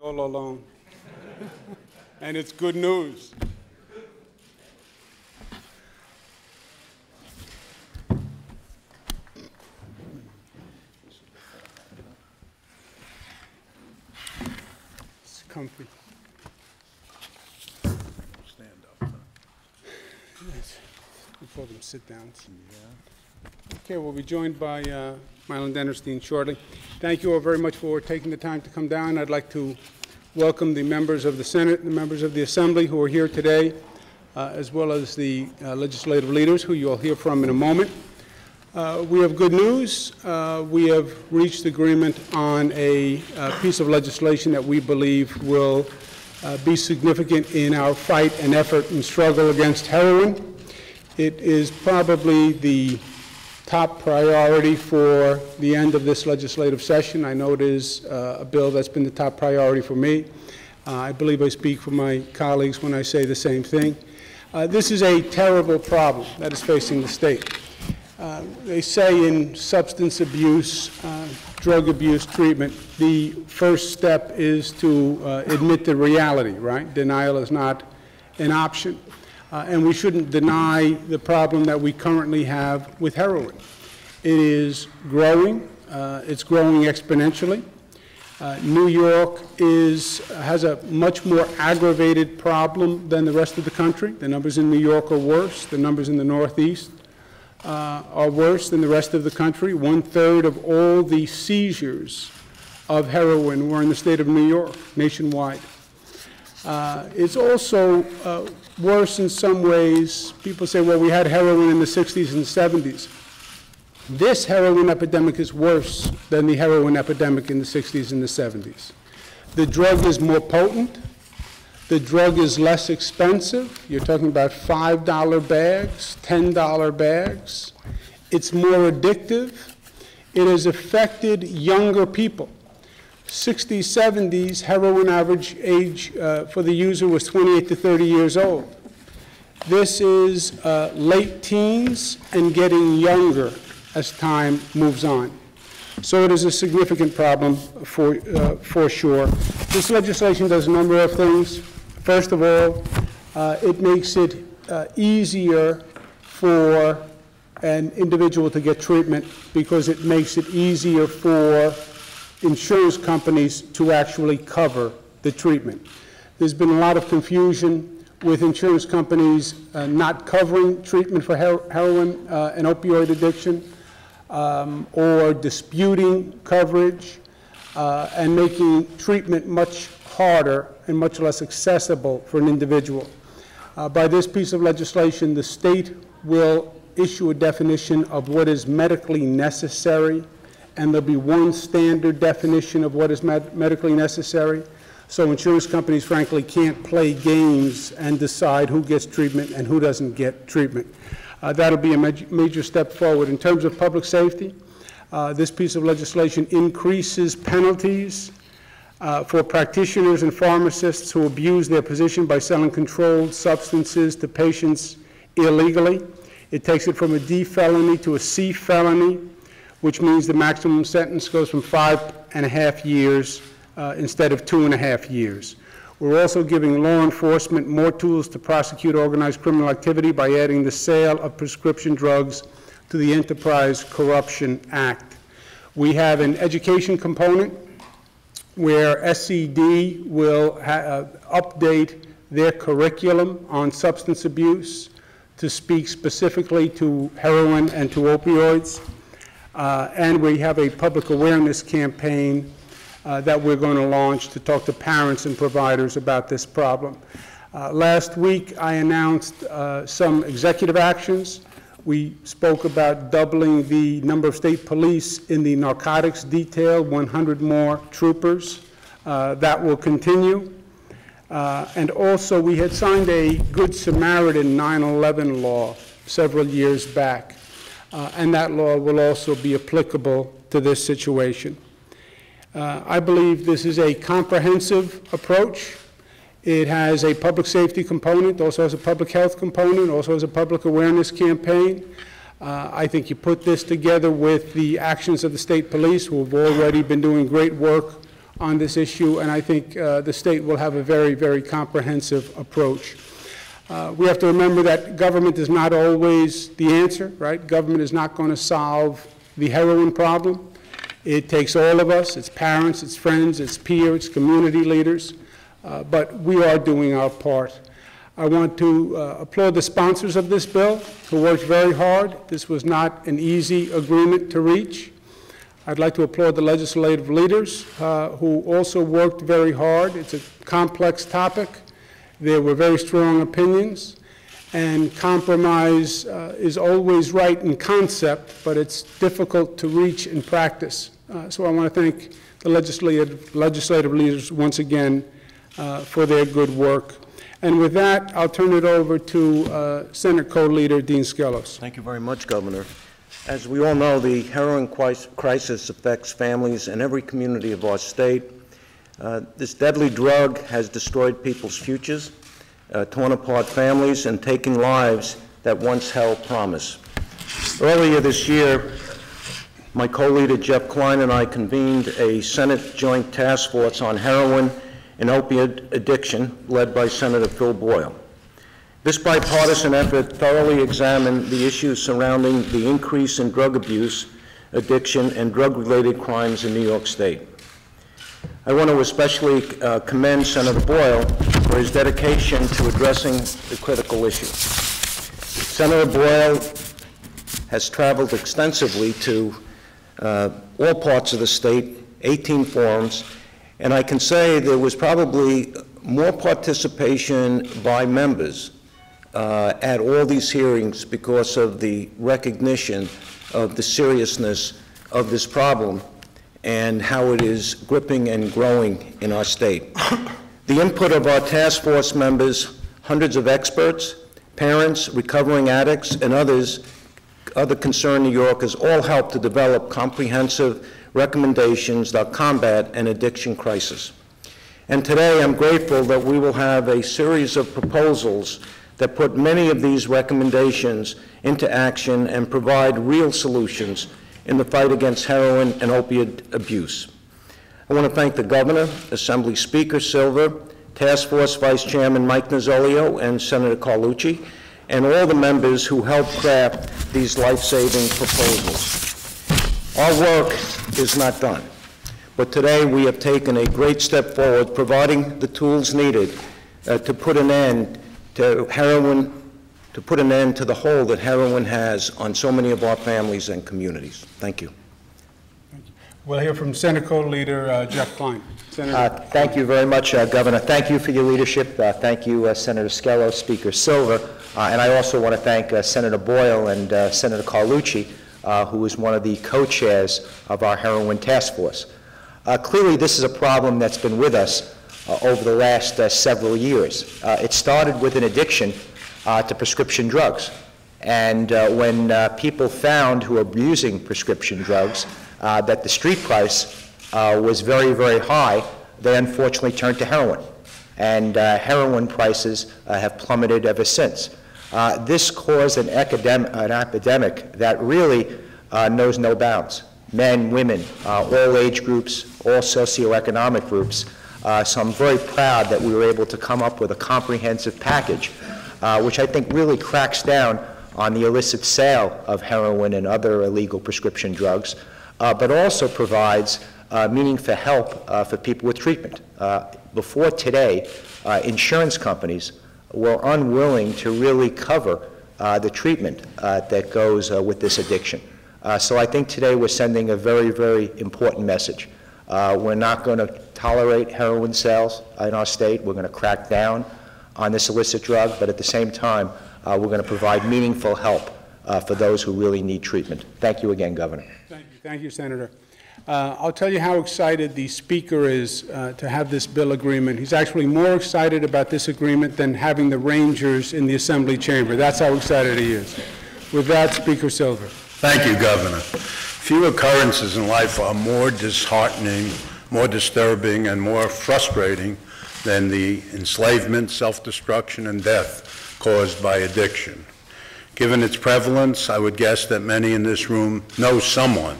all alone. and it's good news. It's comfy. Stand up. Yes. Before them sit down. Okay, we'll be joined by uh, Mylan Denerstein shortly. Thank you all very much for taking the time to come down. I'd like to welcome the members of the Senate the members of the Assembly who are here today, uh, as well as the uh, legislative leaders who you'll hear from in a moment. Uh, We have good news. Uh, We have reached agreement on a uh, piece of legislation that we believe will uh, be significant in our fight and effort and struggle against heroin. It is probably the top priority for the end of this legislative session. I know it is uh, a bill that's been the top priority for me. Uh, I believe I speak for my colleagues when I say the same thing. Uh, This is a terrible problem that is facing the state. Uh, They say in substance abuse, uh, drug abuse treatment, the first step is to uh, admit the reality, right? Denial is not an option. Uh, And we shouldn't deny the problem that we currently have with heroin. It is growing, uh, it's growing exponentially. Uh, New York is, has a much more aggravated problem than the rest of the country. The numbers in New York are worse, the numbers in the Northeast uh, are worse than the rest of the country. One-third of all the seizures of heroin were in the state of New York nationwide. Uh, It's also uh, worse in some ways. People say, well, we had heroin in the 60s and 70s. This heroin epidemic is worse than the heroin epidemic in the 60s and the 70s. The drug is more potent. The drug is less expensive. You're talking about $5 bags, $10 bags. It's more addictive. It has affected younger people. 60s, 70s, heroin average age uh, for the user was 28 to 30 years old. This is uh, late teens and getting younger as time moves on. So it is a significant problem for, uh, for sure. This legislation does a number of things. First of all, uh, it makes it uh, easier for an individual to get treatment because it makes it easier for insurance companies to actually cover the treatment. There's been a lot of confusion with insurance companies uh, not covering treatment for her- heroin uh, and opioid addiction, um, or disputing coverage, uh, and making treatment much harder and much less accessible for an individual. Uh, By this piece of legislation, the state will issue a definition of what is medically necessary, and there'll be one standard definition of what is med- medically necessary. So insurance companies frankly can't play games and decide who gets treatment and who doesn't get treatment. Uh, That'll be a maj- major step forward. In terms of public safety, uh, this piece of legislation increases penalties uh, for practitioners and pharmacists who abuse their position by selling controlled substances to patients illegally. It takes it from a D felony to a C felony, which means the maximum sentence goes from five and a half years uh, instead of two and a half years. We're also giving law enforcement more tools to prosecute organized criminal activity by adding the sale of prescription drugs to the Enterprise Corruption Act. We have an education component where SED will uh, update their curriculum on substance abuse to speak specifically to heroin and to opioids. Uh, And we have a public awareness campaign uh, that we're going to launch to talk to parents and providers about this problem. Uh, Last week, I announced some executive actions. We spoke about doubling the number of state police in the narcotics detail, 100 more troopers. Uh, That will continue. Uh, And also, we had signed a Good Samaritan 9/11 law several years back, Uh, and that law will also be applicable to this situation. Uh, I believe this is a comprehensive approach. It has a public safety component, also has a public health component, also has a public awareness campaign. Uh, I think you put this together with the actions of the state police, who have already been doing great work on this issue, and I think uh, the state will have a very, very comprehensive approach. Uh, We have to remember that government is not always the answer, right? Government is not going to solve the heroin problem. It takes all of us, its parents, its friends, its peers, its community leaders, uh, but we are doing our part. I want to uh, applaud the sponsors of this bill, who worked very hard. This was not an easy agreement to reach. I'd like to applaud the legislative leaders, uh, who also worked very hard. It's a complex topic. There were very strong opinions, and compromise uh, is always right in concept, but it's difficult to reach in practice. Uh, So I want to thank the legislative legislative leaders once again uh, for their good work. And with that, I'll turn it over to uh, Senate Co-Leader Dean Skelos. Thank you very much, Governor. As we all know, the heroin crisis affects families in every community of our state. Uh, This deadly drug has destroyed people's futures, uh, torn apart families, and taken lives that once held promise. Earlier this year, my co-leader Jeff Klein and I convened a Senate Joint Task Force on heroin and opiate addiction led by Senator Phil Boyle. This bipartisan effort thoroughly examined the issues surrounding the increase in drug abuse, addiction, and drug-related crimes in New York State. I want to especially uh, commend Senator Boyle for his dedication to addressing the critical issue. Senator Boyle has traveled extensively to uh, all parts of the state, 18 forums, and I can say there was probably more participation by members uh, at all these hearings because of the recognition of the seriousness of this problem and how it is gripping and growing in our state. The input of our task force members, hundreds of experts, parents, recovering addicts, and others, other concerned New Yorkers, all helped to develop comprehensive recommendations that combat an addiction crisis. And today, I'm grateful that we will have a series of proposals that put many of these recommendations into action and provide real solutions in the fight against heroin and opiate abuse. I want to thank the Governor, Assembly Speaker Silver, Task Force Vice Chairman Mike Nozzolio, and Senator Carlucci, and all the members who helped craft these life-saving proposals. Our work is not done, but today we have taken a great step forward, providing the tools needed uh, to put an end to heroin, to put an end to the hold that heroin has on so many of our families and communities. Thank you. We'll hear from Senate Co-Leader uh, Jeff Klein. Senator, Uh, Thank you very much, uh, Governor. Thank you for your leadership. Uh, Thank you, uh, Senator Skelos, Speaker Silver. Uh, And I also want to thank uh, Senator Boyle and uh, Senator Carlucci, uh, who is one of the co-chairs of our heroin task force. Uh, Clearly, this is a problem that's been with us uh, over the last uh, several years. Uh, It started with an addiction uh, to prescription drugs. And uh, when uh, people found who were using prescription drugs uh, that the street price was very, very high, they unfortunately turned to heroin. And heroin prices have plummeted ever since. This caused an an epidemic that really knows no bounds. Men, women, uh, all age groups, all socioeconomic groups. Uh, So I'm very proud that we were able to come up with a comprehensive package, uh, which I think really cracks down on the illicit sale of heroin and other illegal prescription drugs, uh, but also provides uh, meaningful help uh, for people with treatment. Uh, Before today, insurance companies were unwilling to really cover the treatment that goes with this addiction. So I think today we're sending a very, very important message. We're not going to tolerate heroin sales in our state. We're going to crack down on this illicit drug, but at the same time, uh, we're going to provide meaningful help uh, for those who really need treatment. Thank you again, Governor. Thank you, thank you, Senator. Uh, I'll tell you how excited the Speaker is uh, to have this bill agreement. He's actually more excited about this agreement than having the Rangers in the Assembly chamber. That's how excited he is. With that, Speaker Silver. Thank you, Governor. Few occurrences in life are more disheartening, more disturbing, and more frustrating than the enslavement, self-destruction, and death caused by addiction. Given its prevalence, I would guess that many in this room know someone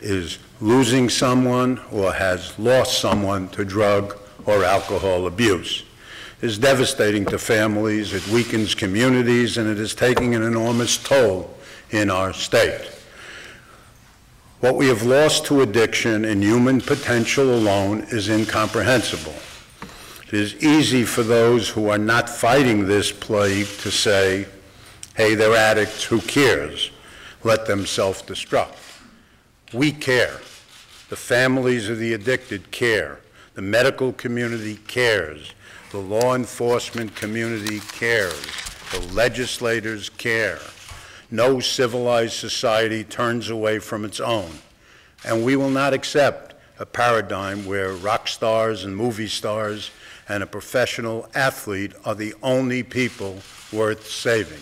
is losing someone or has lost someone to drug or alcohol abuse. It is devastating to families, it weakens communities, and it is taking an enormous toll in our state. What we have lost to addiction in human potential alone is incomprehensible. It is easy for those who are not fighting this plague to say, hey, they're addicts, who cares? Let them self-destruct. We care. The families of the addicted care. The medical community cares. The law enforcement community cares. The legislators care. No civilized society turns away from its own. And we will not accept a paradigm where rock stars and movie stars and a professional athlete are the only people worth saving.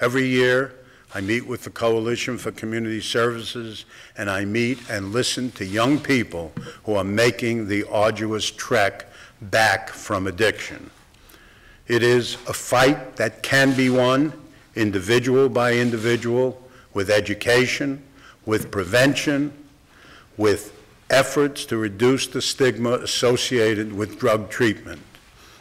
Every year, I meet with the Coalition for Community Services, and I meet and listen to young people who are making the arduous trek back from addiction. It is a fight that can be won individual by individual with education, with prevention, with efforts to reduce the stigma associated with drug treatment.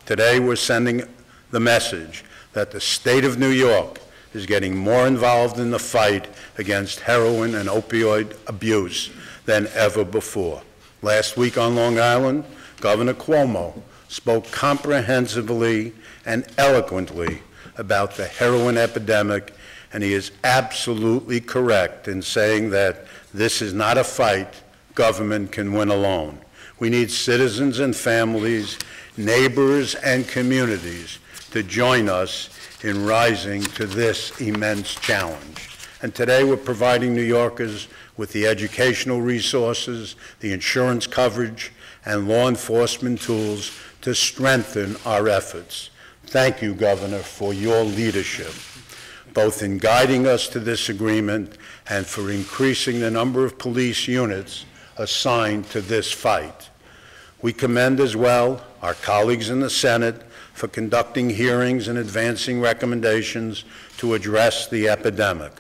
Today, we're sending the message that the state of New York is getting more involved in the fight against heroin and opioid abuse than ever before. Last week on Long Island, Governor Cuomo spoke comprehensively and eloquently about the heroin epidemic, and he is absolutely correct in saying that this is not a fight government can win alone. We need citizens and families, neighbors and communities to join us in rising to this immense challenge. And today we're providing New Yorkers with the educational resources, the insurance coverage, and law enforcement tools to strengthen our efforts. Thank you, Governor, for your leadership, both in guiding us to this agreement and for increasing the number of police units assigned to this fight. We commend as well our colleagues in the Senate for conducting hearings and advancing recommendations to address the epidemic.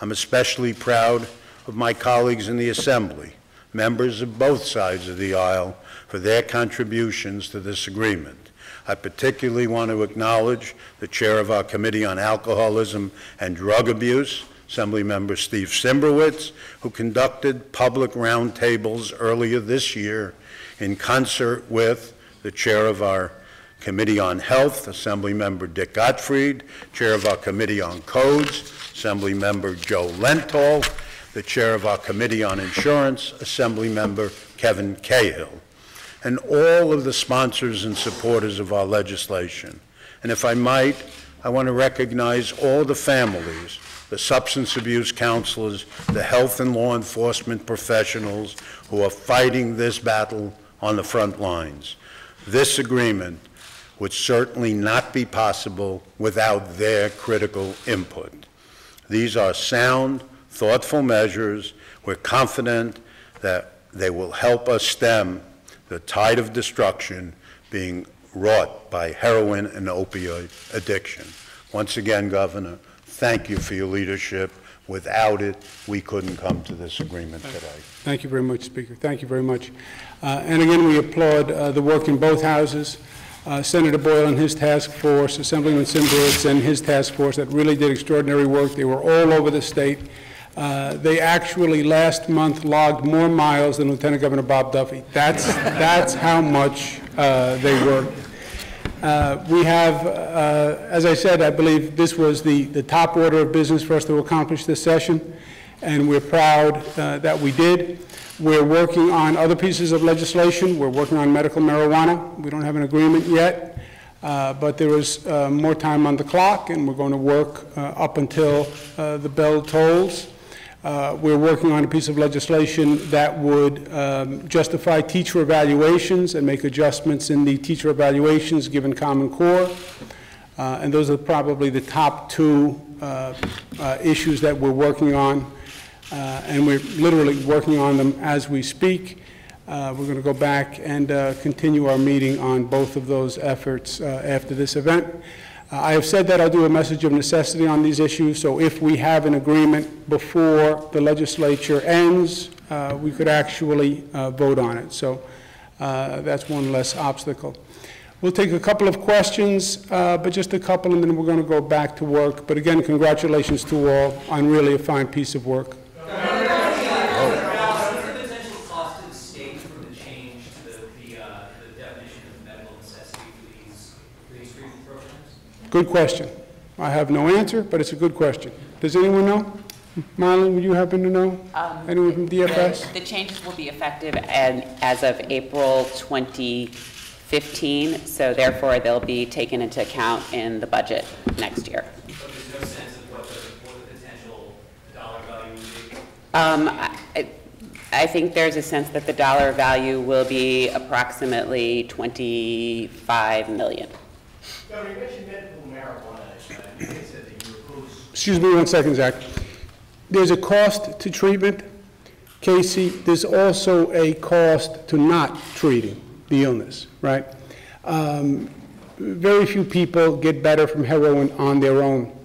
I'm especially proud of my colleagues in the Assembly, members of both sides of the aisle, for their contributions to this agreement. I particularly want to acknowledge the chair of our Committee on Alcoholism and Drug Abuse, Assemblymember Steve Cymbrowitz, who conducted public roundtables earlier this year in concert with the chair of our Committee on Health, Assemblymember Dick Gottfried, chair of our Committee on Codes, Assemblymember Joe Lentol, the chair of our Committee on Insurance, Assemblymember Kevin Cahill, and all of the sponsors and supporters of our legislation. And if I might, I want to recognize all the families, the substance abuse counselors, the health and law enforcement professionals who are fighting this battle on the front lines. This agreement would certainly not be possible without their critical input. These are sound, thoughtful measures. We're confident that they will help us stem the tide of destruction being wrought by heroin and opioid addiction. Once again, Governor, thank you for your leadership. Without it, we couldn't come to this agreement today. Thank you very much, Speaker. Thank you very much. Uh, And again, we applaud uh, the work in both houses. Uh, Senator Boyle and his task force, Assemblyman Cymbrowitz and his task force that really did extraordinary work. They were all over the state. Uh, They actually, last month, logged more miles than Lieutenant Governor Bob Duffy. That's, that's how much uh, they worked. Uh, We have, uh, as I said, I believe this was the, the top order of business for us to accomplish this session, and we're proud uh, that we did. We're working on other pieces of legislation. We're working on medical marijuana. We don't have an agreement yet, uh, but there is uh, more time on the clock, and we're going to work uh, up until the bell tolls. Uh, We're working on a piece of legislation that would um, justify teacher evaluations and make adjustments in the teacher evaluations given Common Core. Uh, And those are probably the top two uh, uh, issues that we're working on. Uh, And we're literally working on them as we speak. Uh, We're going to go back and continue our meeting on both of those efforts after this event. Uh, I have said that I'll do a message of necessity on these issues, so if we have an agreement before the legislature ends, uh, we could actually uh, vote on it. So uh, that's one less obstacle. We'll take a couple of questions, uh, but just a couple, and then we're going to go back to work. But again, congratulations to all on really a fine piece of work. What's the potential cost to the state from the change to the, the, uh, the definition of medical necessity for these, for these treatment programs? Good question. I have no answer, but it's a good question. Does anyone know? Marlon, would you happen to know? Anyone from DFS? The changes will be effective and as of April 2015, so therefore they'll be taken into account in the budget next year. But there's no sense of what the, what the potential dollar value would be? Um, I I think there's a sense that the dollar value will be approximately 25 million. Governor, you mentioned medical marijuana, uh, you said that you oppose Excuse me one second, Zach. There's a cost to treatment, Casey. There's also a cost to not treating the illness, right? Um, Very few people get better from heroin on their own.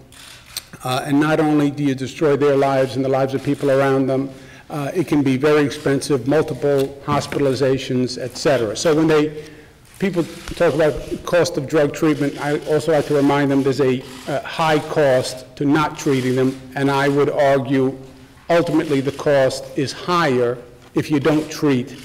Uh, And not only do you destroy their lives and the lives of people around them, uh, it can be very expensive, multiple hospitalizations, et cetera. So when they, people talk about cost of drug treatment, I also like to remind them there's a uh, high cost to not treating them, and I would argue ultimately the cost is higher if you don't treat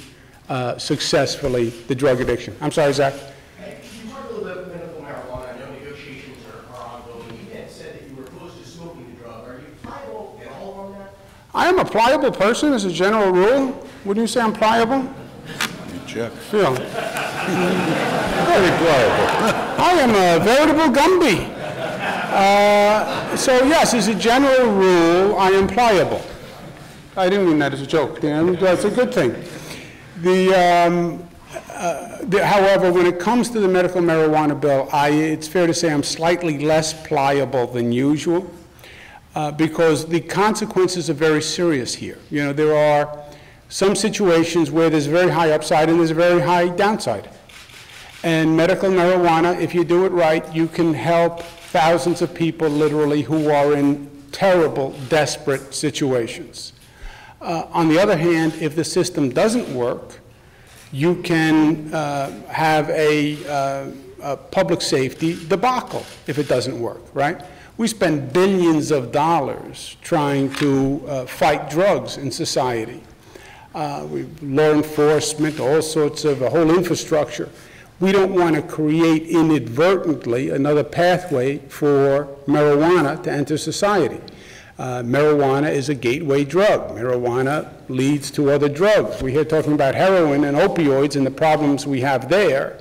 uh, successfully the drug addiction. I'm sorry, Zach? Hey, You talked a little bit about medical marijuana, I know negotiations are are ongoing. You said that you were opposed to smoking the drug. Are you pliable at all on that? I am a pliable person as a general rule. Wouldn't you say I'm pliable? You Check. Phil? Very pliable. I am a veritable Gumby. Uh, So yes, as a general rule, I am pliable. I didn't mean that as a joke. That's a good thing. The, um, uh, the- however, when it comes to the medical marijuana bill, I, it's fair to say I'm slightly less pliable than usual uh, because the consequences are very serious here. You know, there are some situations where there's very high upside and there's a very high downside. And medical marijuana, if you do it right, you can help thousands of people literally who are in terrible, desperate situations. Uh, On the other hand, if the system doesn't work, you can uh, have a, uh, a public safety debacle if it doesn't work, right? We spend billions of dollars trying to uh, fight drugs in society. Uh, law enforcement, all sorts of, a whole infrastructure. We don't want to create inadvertently another pathway for marijuana to enter society. Uh, marijuana is a gateway drug. Marijuana leads to other drugs. We're here talking about heroin and opioids and the problems we have there.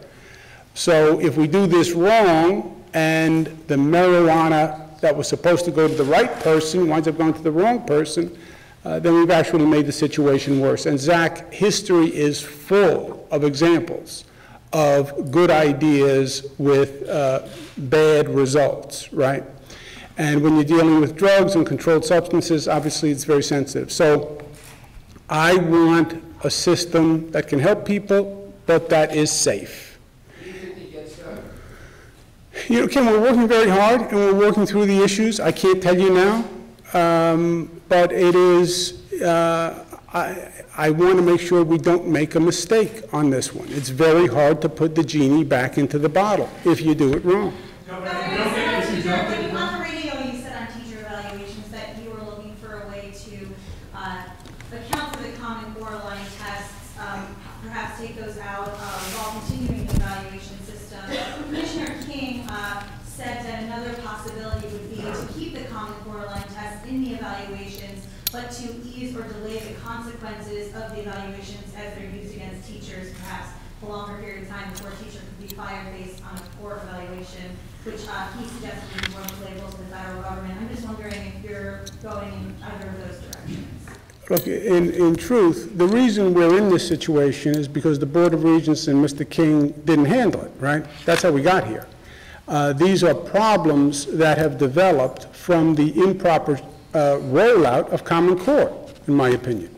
So if we do this wrong and the marijuana that was supposed to go to the right person winds up going to the wrong person, uh, then we've actually made the situation worse. And Zach, history is full of examples of good ideas with uh, bad results, right? And when you're dealing with drugs and controlled substances, obviously it's very sensitive. So I want a system that can help people, but that is safe. You know, Kim, we're working very hard, and we're working through the issues. I can't tell you now, um, but it is, uh, I, I want to make sure we don't make a mistake on this one. It's very hard to put the genie back into the bottle if you do it wrong. Governor, you said on teacher- on the radio, you said on teacher evaluations that you were looking for a way to uh, account for the common core line tests, um, perhaps take those out uh, while continuing the evaluation system. Commissioner King uh, said that another possibility would be to keep the common core line tests in the evaluations, but to ease or delay the consequences of the evaluations as they're used against teachers, perhaps a longer period time before a teacher could be fired based on a poor evaluation, which uh, he suggested would be more labels to the federal government. I'm just wondering if you're going in either of those directions. Look, in, in truth, the reason we're in this situation is because the Board of Regents and Mr. King didn't handle it, right? That's how we got here. Uh, These are problems that have developed from the improper uh, rollout of Common Core, in my opinion.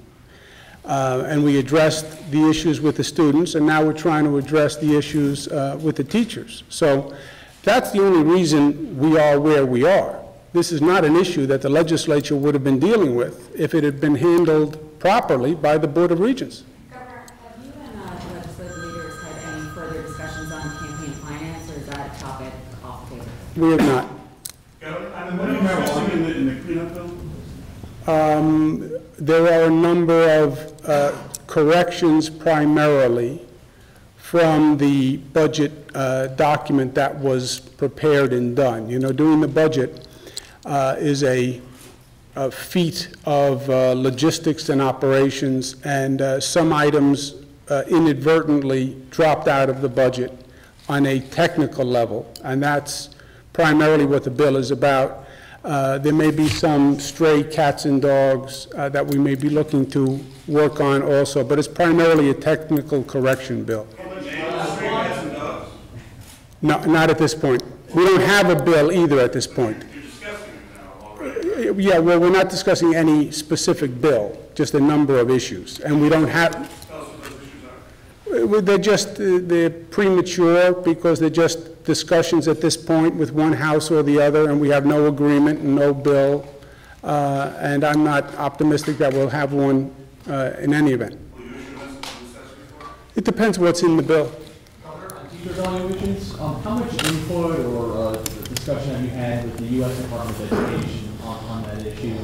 Uh, And we addressed the issues with the students, and now we're trying to address the issues uh, with the teachers. So that's the only reason we are where we are. This is not an issue that the legislature would have been dealing with if it had been handled properly by the Board of Regents. Governor, have you and uh, legislative leaders had any further discussions on campaign finance, or is that a topic off the table? We have not. Um, There are a number of uh, corrections primarily from the budget uh, document that was prepared and done. You know, doing the budget uh, is a a feat of uh, logistics and operations, and uh, some items uh, inadvertently dropped out of the budget on a technical level, and that's primarily what the bill is about. Uh, There may be some stray cats and dogs uh, that we may be looking to work on also, but it's primarily a technical correction bill. No, not at this point. We don't have a bill either at this point. Yeah, well, we're not discussing any specific bill, just a number of issues, and we don't have... Well, They're just, uh, they're premature because they're just discussions at this point with one house or the other, and we have no agreement and no bill, uh, and I'm not optimistic that we'll have one uh, in any event. It depends what's in the bill. Um, how much input or, uh, discussion have you had with the U.S. Department of Education on, on that issue?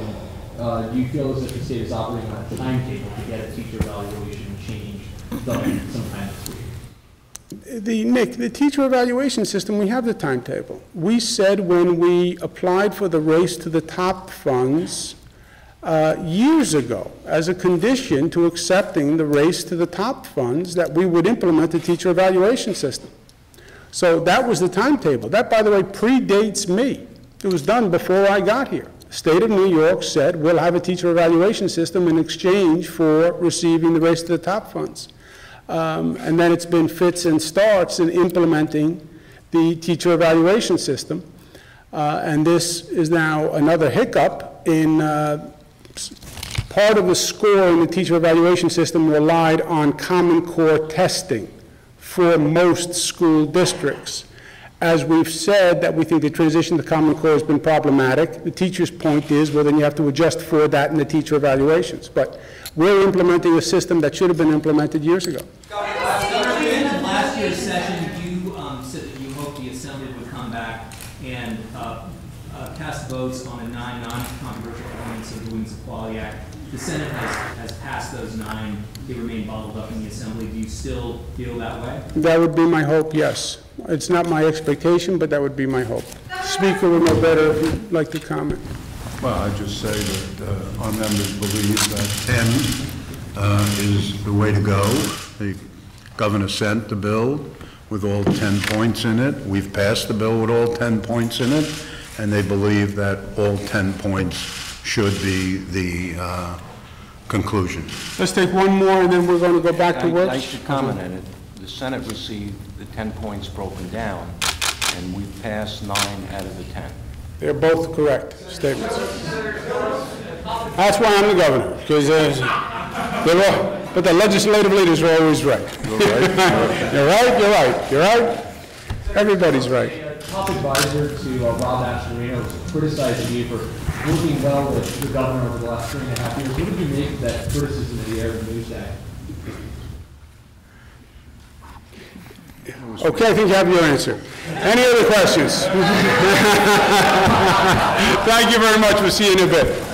Uh, do you feel as if the state is operating on a timetable to get a teacher evaluation change The, Nick, the teacher evaluation system, we have the timetable. We said when we applied for the Race to the Top funds uh, years ago, as a condition to accepting the Race to the Top funds, that we would implement the teacher evaluation system. So that was the timetable. That, by the way, predates me. It was done before I got here. State of New York said, we'll have a teacher evaluation system in exchange for receiving the Race to the Top funds. Um, And then it's been fits and starts in implementing the teacher evaluation system. Uh, And this is now another hiccup in, uh, part of the score in the teacher evaluation system relied on Common Core testing for most school districts. As we've said, that we think the transition to Common Core has been problematic. The teacher's point is, well, then you have to adjust for that in the teacher evaluations. But we're implementing a system that should have been implemented years ago. Governor, in last year's session, you um, said that you hoped the assembly would come back and uh, uh, cast votes on the nine non-controversial elements of the Women's Equality Act. The Senate has, has passed those nine. They remain bottled up in the assembly. Do you still feel that way? That would be my hope, yes. It's not my expectation, but that would be my hope. Speaker would know better if you'd like to comment. Well, I just say that uh, our members believe that 10 uh, is the way to go. The governor sent the bill with all 10 points in it. We've passed the bill with all 10 points in it, and they believe that all 10 points should be the uh, conclusion. Let's take one more, and then we're going to go back to I- work. I should comment on it. The Senate received the 10 points broken down, and we passed nine out of the 10. They're both correct statements. That's why I'm the governor, because they're all, but the legislative leaders are always right. You're right, you're right, you're right. Everybody's right. A top advisor to uh, Rob Astorino is criticizing you for working well with the governor over the last three and a half years. What did you make of that criticism of the Air News Act? Okay, I think you have your answer. Any other questions? Thank you very much. We'll see you in a bit.